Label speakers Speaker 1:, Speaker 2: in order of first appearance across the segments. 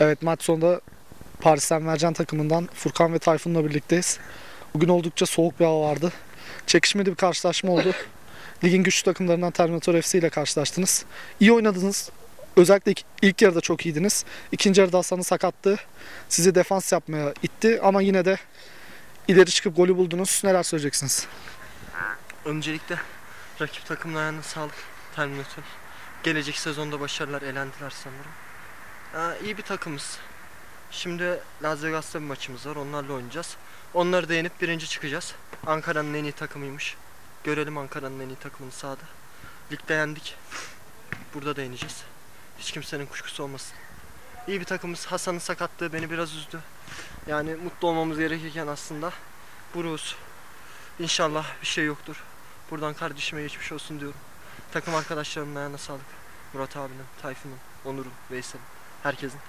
Speaker 1: Evet maç sonunda Paris Saint Germain takımından Furkan ve Tayfun'la birlikteyiz. Bugün oldukça soğuk bir hava vardı. Çekişmeli bir karşılaşma oldu. Ligin güçlü takımlarından Terminator FC ile karşılaştınız. İyi oynadınız. Özellikle ilk, ilk yarıda çok iyiydiniz. İkinci yarıda Hasan'ın sakatlığı sizi defans yapmaya itti ama yine de ileri çıkıp golü buldunuz. Neler söyleyeceksiniz?
Speaker 2: Öncelikle rakip takımın ayağına sağlık Terminator. Gelecek sezonda başarılar elendiler sanırım. Ha, iyi bir takımız. Şimdi Las Vegas'ta bir maçımız var. Onlarla oynayacağız. Onları da yenip birinci çıkacağız. Ankara'nın en iyi takımıymış. Görelim Ankara'nın en iyi takımını sahada. Ligde yendik. Burada da yeneceğiz. Hiç kimsenin kuşkusu olmasın. İyi bir takımız. Hasan'ın sakatlığı beni biraz üzdü. Yani mutlu olmamız gerekirken aslında Bruce İnşallah bir şey yoktur. Buradan kardeşime geçmiş olsun diyorum. Takım arkadaşlarımın ayağına sağlık. Murat abinin, Tayfun'un, Onur'un, Veysel'in, herkesin.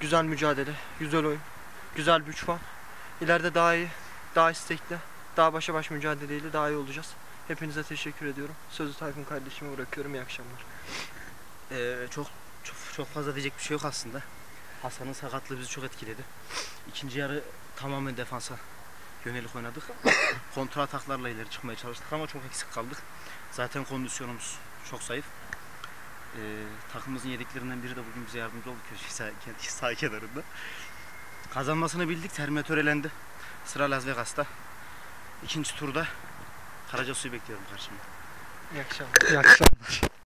Speaker 2: Güzel mücadele, güzel oyun, güzel bir üç puan. İleride daha iyi, daha istekli, daha başa baş mücadeleyle daha iyi olacağız. Hepinize teşekkür ediyorum. Sözü Tayfun kardeşime bırakıyorum. İyi akşamlar.
Speaker 3: Ee, çok, çok çok fazla diyecek bir şey yok aslında. Hasan'ın sakatlığı bizi çok etkiledi. İkinci yarı tamamen defansa yönelik oynadık. Kontra ataklarla ileri çıkmaya çalıştık ama çok eksik kaldık. Zaten kondisyonumuz çok zayıf. Ee, takımımızın yedeklerinden biri de bugün bize yardımcı oldu köşe sağ, sağ kenarında. Kazanmasını bildik. Terminator elendi. Sıra Las Vegas'ta. İkinci turda Karacasu'yu bekliyorum karşımda.
Speaker 2: İyi akşamlar.
Speaker 1: İyi akşamlar.